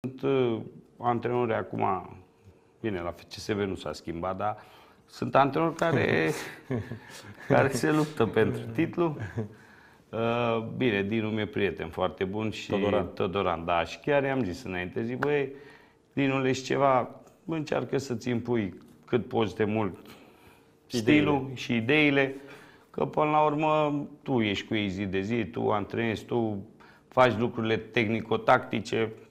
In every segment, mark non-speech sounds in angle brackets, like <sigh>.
Sunt uh, antrenori acum, bine, la FCSB nu s-a schimbat, dar sunt antrenori care, <laughs> care se luptă pentru titlu. Uh, bine, Dinu mi-e prieten foarte bun și Todoran. Todoran da, și chiar i-am zis înainte, zic, băi, Dinule, și ceva, încearcă să-ți impui cât poți de mult Ideile. stilul și ideile, că până la urmă tu ești cu ei zi de zi, tu antrenezi, tu faci lucrurile tehnico-tactice, că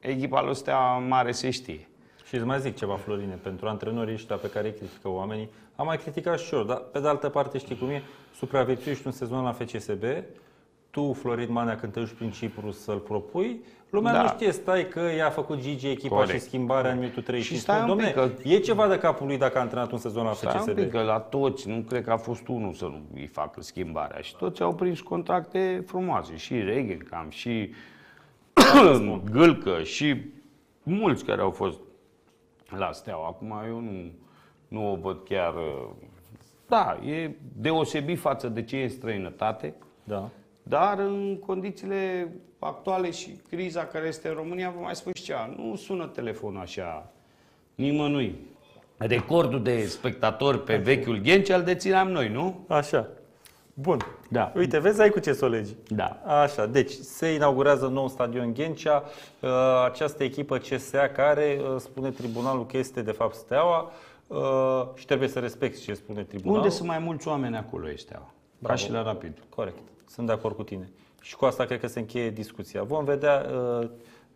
echipa lui Steaua mare se știe. Și îți mai zic ceva, Florine, pentru antrenorii ăștia pe care îi critică oamenii, am mai criticat și eu, dar pe de altă parte știi cum e, supraviețuiești un sezon la FCSB, tu, Florin Manea, când te duci prin Cipru să-l propui, lumea Da. nu știe, stai că i-a făcut Gigi echipa Corect. și schimbarea în minutul 35. Și stai un Dom'le, pic, că- e ceva de capul lui dacă a antrenat un sezon la Stai un FCSB. pic, că la toți, nu cred că a fost unul să nu îi facă schimbarea. Și toți au prins contracte frumoase. Și Regencam, și <coughs> Gâlcă, și mulți care au fost la Steaua. Acum eu nu, nu o văd chiar... uh, Da, e deosebit față de ce e în străinătate, Da. dar în condițiile actuale și criza care este în România, vă mai spun și ceva, nu sună telefonul așa nimănui. Recordul de spectatori pe vechiul Ghencea îl dețineam noi, nu? Așa. Bun. Da. Uite, vezi, ai cu ce să o legi. Da. Așa, deci se inaugurează nou stadion Ghencea, uh, această echipă CSA care uh, spune tribunalul că este de fapt Steaua uh, și trebuie să respecti ce spune tribunalul. Unde sunt mai mulți oameni acolo este? Ca Bravo. și la Rapid. Corect, sunt de acord cu tine. Și cu asta cred că se încheie discuția. Vom vedea uh,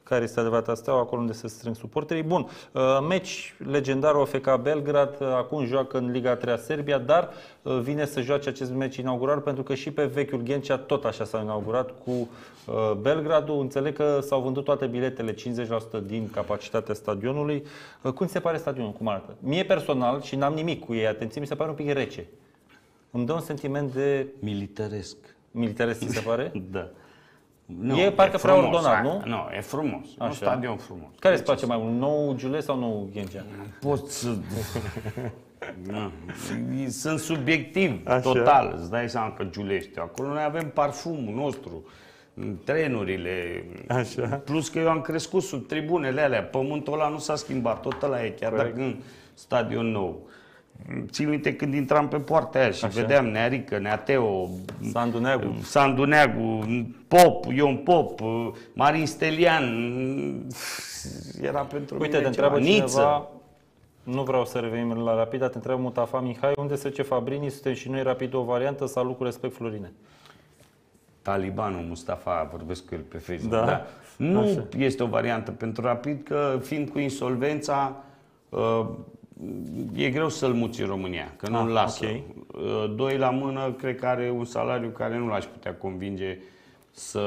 care este adevărata Steaua, acolo unde se strâng suporterii. Bun, uh, meci legendar OFK Belgrad, uh, acum joacă în Liga 3 Serbia, dar uh, vine să joace acest meci inaugural pentru că și pe vechiul Ghencea tot așa s-a inaugurat cu uh, Belgradul. Înțeleg că s-au vândut toate biletele, 50% din capacitatea stadionului. Uh, Cum ți se pare stadionul? Cum arată? Mie personal, și n-am nimic cu ei, atenție, mi se pare un pic rece. Îmi dă un sentiment de Milităresc. militarist, ți se pare? <laughs> Da. E parcă prea frumos, ordonat, a- nu? Nu, e frumos. Așa. Un stadion frumos. Care îți place mai mult, nou Giuleț sau nou Ghencea? Poți să... <laughs> Nu. Sunt subiectiv, Așa. total. Îți dai seama că Giulești. Acolo noi avem parfumul nostru, trenurile. Așa. Plus că eu am crescut sub tribunele alea. Pământul ăla nu s-a schimbat, tot ăla e, chiar Corect. dacă în stadion nou. Țin minte când intram pe poarta aia și Așa. vedeam Nearică, Neateo, Sandu Neagu. Sandu Neagu, Pop, Ion Pop, Marin Stelian. Era pentru Uite, mine te întreabă ceva. cineva, Niță. nu vreau să revenim la Rapid, dar te întreabă Mutafa Mihai, unde se ce Fabrini, suntem și noi Rapid o variantă, salut cu respect Florine. Talibanul Mustafa, vorbesc cu el pe Facebook. Da. Da. Nu Așa. este o variantă pentru Rapid, că fiind cu insolvența, uh, e greu să-l muți în România, că nu-l Ah, lasă. ok. Uh, Doi la mână, cred că are un salariu care nu l-aș putea convinge să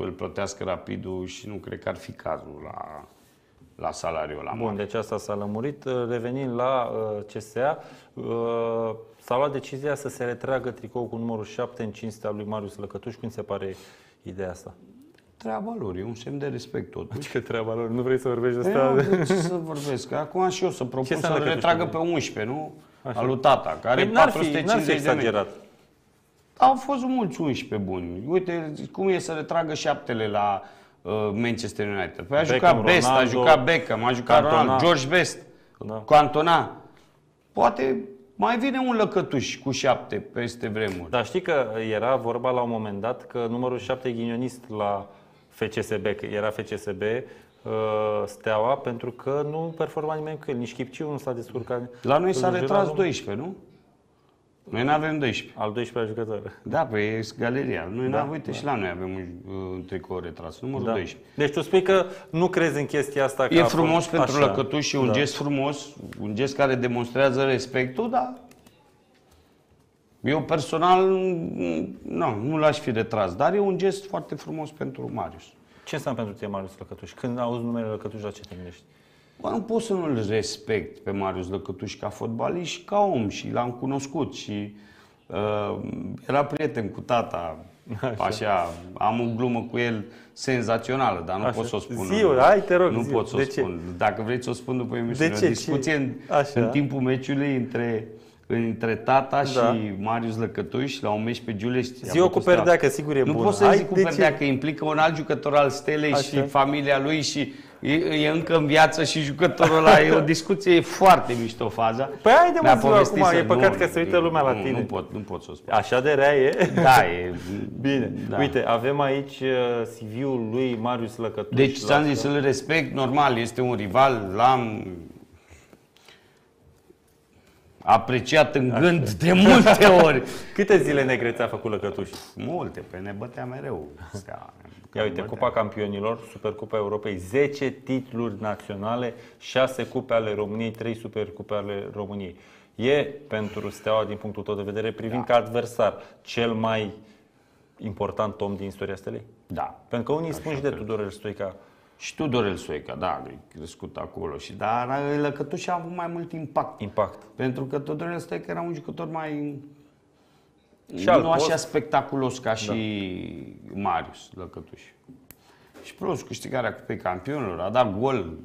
îl plătească Rapidul și nu cred că ar fi cazul la, la salariul ăla Bun, mare. deci asta s-a lămurit. Revenind la uh, CSA, uh, s-a luat decizia să se retragă tricou cu numărul 7 în cinstea lui Marius Lăcătuș. Cum ți se pare ideea asta? Treaba lor, e un semn de respect totuși. Ce treaba lor? Nu vrei să vorbești de Eu, de ce să vorbesc? Că <laughs> Acum și eu să propun Ce să înseamnă le că tu retragă știi? pe 11, nu? Al lui tata, care are Păi n-ar fi, n-ar 450 fi de metri. exagerat. Au fost mulți 11 buni. Uite cum e să retragă șaptele la uh, Manchester United. Păi a Beckham, jucat Best, a Ronaldo, jucat Beckham, a jucat Cantona. Ronaldo, George Best, Da. Cantona. Poate mai vine un lăcătuș cu șapte peste vremuri. Dar știi că era vorba la un moment dat că numărul 7 e ghinionist la FCSB, că era FCSB uh, Steaua, pentru că nu performa nimeni cu el, nici Chipciu nu s-a descurcat. La noi s-a Îl retras jura, nu? 12, nu? Noi nu avem 12. Al 12-lea jucător. Da, păi e galeria. Noi Da, da, uite și la noi avem un, un tricou retras, numărul Da. 12. Deci tu spui că nu crezi în chestia asta că E a frumos fost pentru așa. lăcătuș și un Da. gest frumos, un gest care demonstrează respectul, dar eu personal nu, nu l-aș fi retras, dar e un gest foarte frumos pentru Marius. Ce înseamnă pentru tine Marius Lăcătuș? Când auzi numele Lăcătuș, la ce te gândești? Bă, nu pot să nu-l respect pe Marius Lăcătuș ca fotbalist și ca om și l-am cunoscut și uh, era prieten cu tata, așa. așa, am o glumă cu el senzațională, dar nu Așa. pot să o spun. Zi-o, hai, te rog, Nu zi-o. pot să o De ce? spun. Dacă vrei să o spun după emisiune, De o ce? discuție în, Ce? Așa. în timpul meciului între între tata Da. și Marius Lăcătuș la un meci pe Giulești. Zi-o cu Perdea, că sigur e Nu bun. pot să Hai, zic cu de ce? Perdea, că implică un alt jucător al Stelei Așa. și familia lui și e, e încă în viață și jucătorul ăla. E o discuție foarte mișto faza. Păi haide, mă, Mi-a zi-o povestit acum, să- e păcat nu, că se uită e- lumea la nu, tine. Nu pot, nu pot să o spun. Așa de rea e? Da, e... <laughs> Bine, Da. uite, avem aici uh, CV-ul lui Marius Lăcătuș. Deci, la- ți-am zis, să-l respect, normal, este un rival, l-am apreciat în gând de multe <laughs> ori. Câte zile negre ți-a făcut Lăcătuș? Multe, pe ne bătea mereu. Stea, Ia uite, bătea. Cupa Campionilor, Supercupa Europei, 10 titluri naționale, 6 cupe ale României, 3 Supercupe ale României. E pentru Steaua, din punctul tău de vedere, privind Da. ca adversar, cel mai important om din istoria stelei? Da. Pentru că unii spun și de Tudorel Stoica. Și Tudorel Soica, da, e crescut acolo. Și, dar Lăcătuș a avut mai mult impact. Impact. Pentru că Tudorel Stoica era un jucător mai... Și alt nu post. așa spectaculos ca și Marius Lăcătuș. Și plus câștigarea Cupei Campionilor, a dat gol